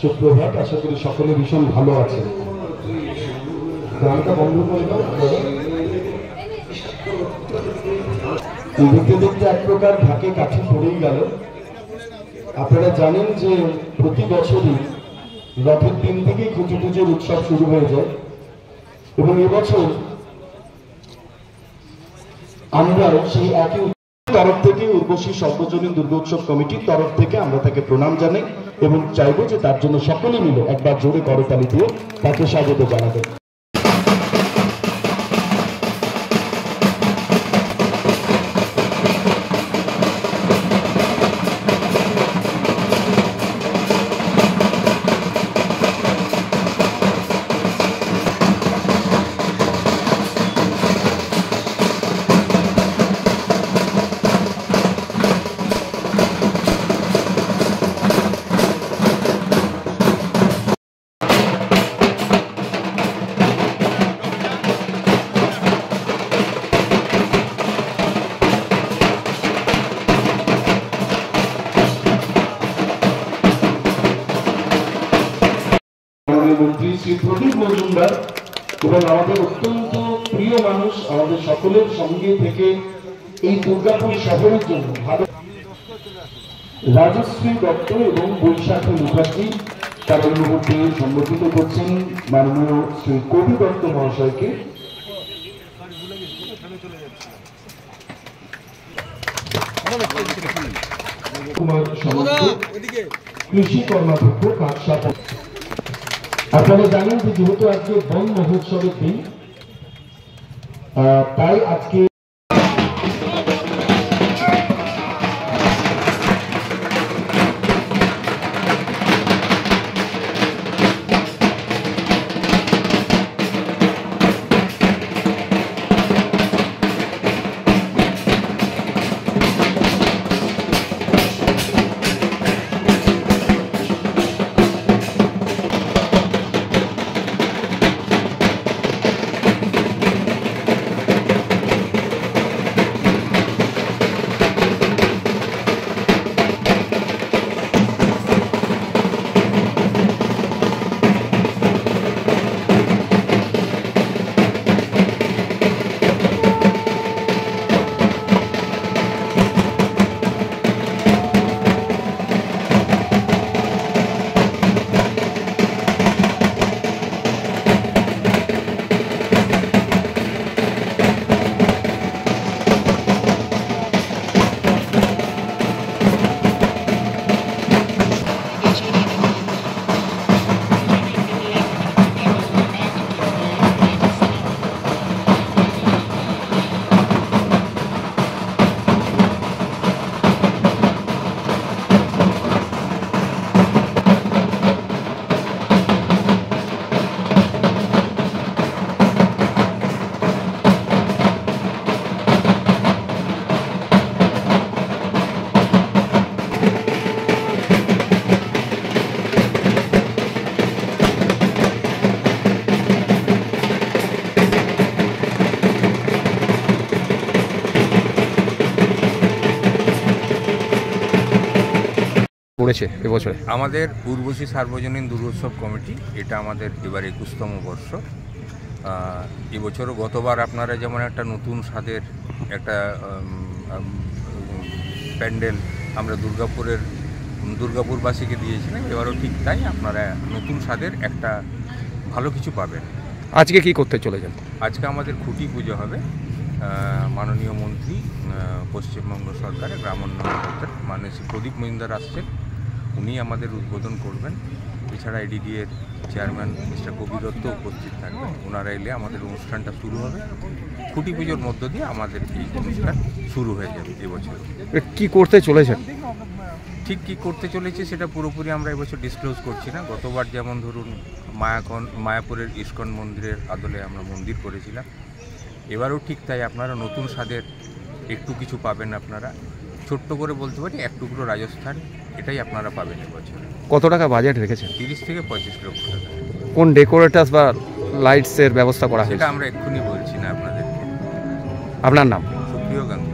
সুপ্রভাত, আশা করি সকলে ভীষণ ভালো আছে গানটা বন্ধ করে দাও দাদা। দেখতে দেখতে এক প্রকার ঢাকে কাঠি পড়েই গেল। আপনারা জানেন যে প্রতি বছরই রথের দিন থেকেই খুঁজে পুজোর উৎসব শুরু হয়ে যায়। এবং এবছর আমরা সেই একই তরফ থেকে উর্বশী সর্বজনীন দুর্গোৎসব কমিটির তরফ থেকে আমরা তাকে প্রণাম জানাই এবং চাইব যে তার জন্য সকলে মিলে একবার জোরে করতালি দিয়ে তাকে স্বাগত জানাবেন মন্ত্রী শ্রী প্রদীপ মজুমদার এবং আমাদের অত্যন্ত প্রিয় মানুষ আমাদের সকলের সঙ্গে থেকে এই দুর্গাপুর শহরের জন্য ভালো রাজশ্রী দত্ত এবং বৈশাখী মুখার্জি তার মুহূর্তে সম্বোধিত করছেন মাননীয় শ্রী কবি দত্ত মহাশয়কে কুমার কৃষি কর্মাধ্যক্ষ কাকসা আপনারা জানেন যে যেহেতু আজকে বন মহোৎসবের দিন তাই আজকে পড়েছে এবছরে? আমাদের উর্বশী সার্বজনীন দুর্গোৎসব কমিটি এটা আমাদের এবার একুশতম বর্ষ। এবছরও গতবার আপনারা যেমন একটা নতুন স্বাদের একটা প্যান্ডেল আমরা দুর্গাপুরের দুর্গাপুরবাসীকে দিয়েছিলাম এবারও ঠিক তাই আপনারা নতুন স্বাদের একটা ভালো কিছু পাবেন। আজকে কি করতে চলেছেন? আজকে আমাদের খুঁটি পুজো হবে। মাননীয় মন্ত্রী পশ্চিমবঙ্গ সরকারের গ্রামোন্নয়ন মাননীয় শ্রী প্রদীপ মহিন্দার আসছেন। উনি আমাদের উদ্বোধন করবেন। এছাড়া এডিডি এর চেয়ারম্যান মিস্টার কবি দত্ত উপস্থিত থাকবেন। ওনারা এলে আমাদের অনুষ্ঠানটা শুরু হবে। খুঁটি পুজোর মধ্য দিয়ে আমাদের এই অনুষ্ঠান শুরু হয়ে যাবে এবছর। কি করতে চলেছেন? ঠিক কী করতে চলেছে সেটা পুরোপুরি আমরা এবছর ডিসক্লোজ করছি না। গতবার যেমন ধরুন মায়াকন মায়াপুরের ইস্কন মন্দিরের আদলে আমরা মন্দির করেছিলাম। এবারও ঠিক তাই আপনারা নতুন স্বাদের একটু কিছু পাবেন আপনারা। ছোট্ট করে বলতে পারি এক টুকরো রাজস্থান এটাই আপনারা পাবেন এবছর। কত টাকা বাজেট রেখেছেন? তিরিশ থেকে পঁয়ত্রিশ লক্ষ টাকা। কোন ডেকোরেটার্স বা লাইটসের ব্যবস্থা করা সেটা হয়েছে? আমরা এক্ষুনি বলছি না আপনাদেরকে। আপনার নাম? সুপ্রিয় গান্ধী